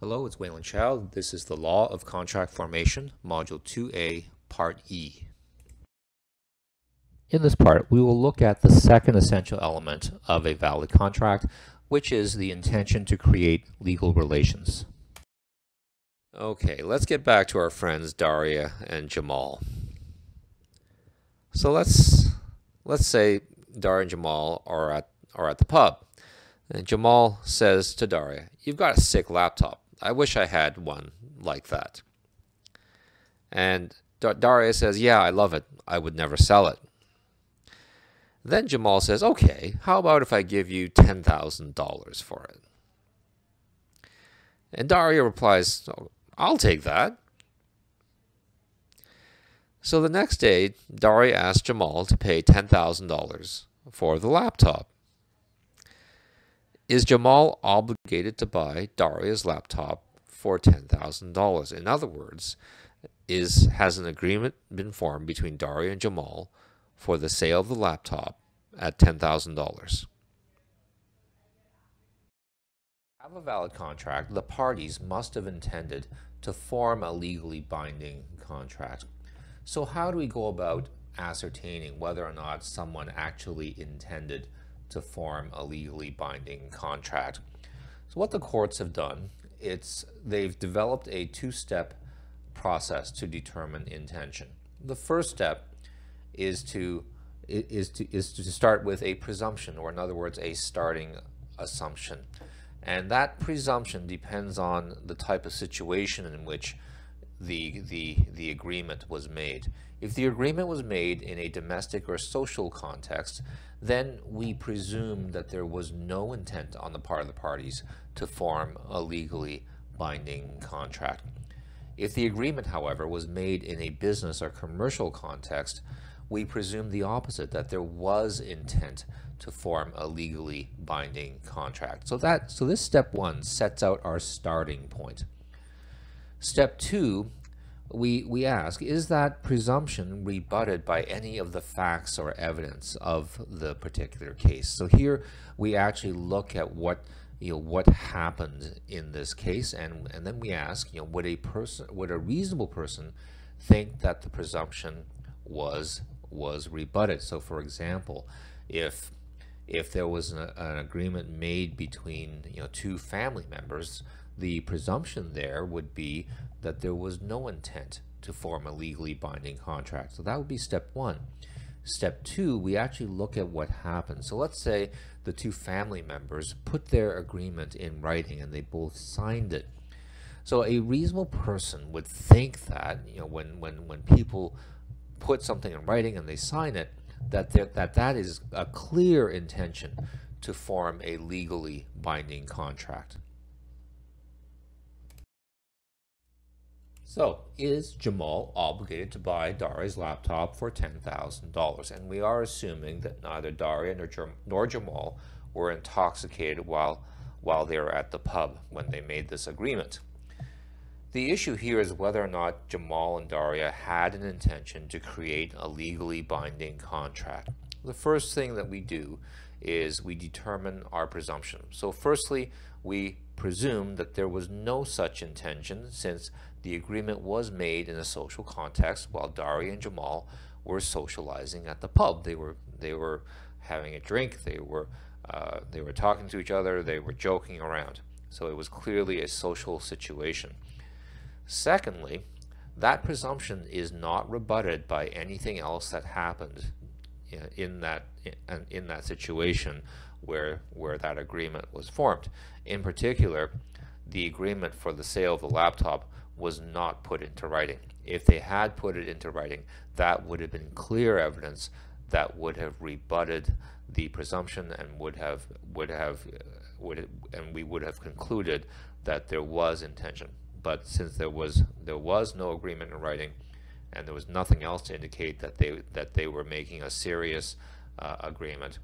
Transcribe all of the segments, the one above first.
Hello, it's Wayland Child. This is the Law of Contract Formation, Module 2A, Part E. In this part, we will look at the second essential element of a valid contract, which is the intention to create legal relations. Okay, let's get back to our friends Daria and Jamal. So let's let's say Daria and Jamal are at are at the pub. And Jamal says to Daria, "You've got a sick laptop. I wish I had one like that." And Daria says, "Yeah, I love it. I would never sell it." Then Jamal says, "Okay, how about if I give you $10,000 for it?" And Daria replies, I'll take that. So the next day, Daria asked Jamal to pay $10,000 for the laptop. Is Jamal obligated to buy Daria's laptop for $10,000? In other words, is has an agreement been formed between Daria and Jamal for the sale of the laptop at $10,000? Have a valid contract, the parties must have intended to form a legally binding contract. So how do we go about ascertaining whether or not someone actually intended to form a legally binding contract? So what the courts have done, it's they've developed a two-step process to determine intention. The first step is to is to is to start with a presumption, or in other words, a starting assumption. And that presumption depends on the type of situation in which the, the, the agreement was made. If the agreement was made in a domestic or social context, then we presume that there was no intent on the part of the parties to form a legally binding contract. If the agreement, however, was made in a business or commercial context, we presume the opposite, that there was intent to form a legally binding contract. So that so this step one sets out our starting point. Step two, we, we ask, is that presumption rebutted by any of the facts or evidence of the particular case? So here we actually look at what you know what happened in this case and and then we ask you know would a person would a reasonable person think that the presumption was was rebutted so for example if if there was an, an agreement made between you know two family members, the presumption there would be that there was no intent to form a legally binding contract. So that would be step one. Step two, we actually look at what happened. So let's say the two family members put their agreement in writing and they both signed it. So a reasonable person would think that, you know, when, when, when people put something in writing and they sign it, that that that is a clear intention to form a legally binding contract. So, is Jamal obligated to buy Daria's laptop for $10,000? And we are assuming that neither Daria nor, nor Jamal were intoxicated while, while they were at the pub when they made this agreement. The issue here is whether or not Jamal and Daria had an intention to create a legally binding contract. The first thing that we do is we determine our presumption. So firstly, we presume that there was no such intention since the agreement was made in a social context while Daria and Jamal were socializing at the pub. They were they were having a drink, they were uh, they were talking to each other, they were joking around. So it was clearly a social situation. Secondly, that presumption is not rebutted by anything else that happened in that in, in that situation where where that agreement was formed. In particular, the agreement for the sale of the laptop was not put into writing. If they had put it into writing, that would have been clear evidence that would have rebutted the presumption and would have would have uh, would and we would have concluded that there was intention but since there was there was no agreement in writing and there was nothing else to indicate that they that they were making a serious uh, agreement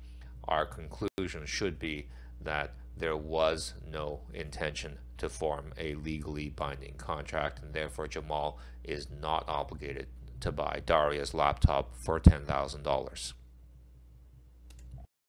our conclusion should be that there was no intention to form a legally binding contract and therefore Jamal is not obligated to buy Daria's laptop for $10,000.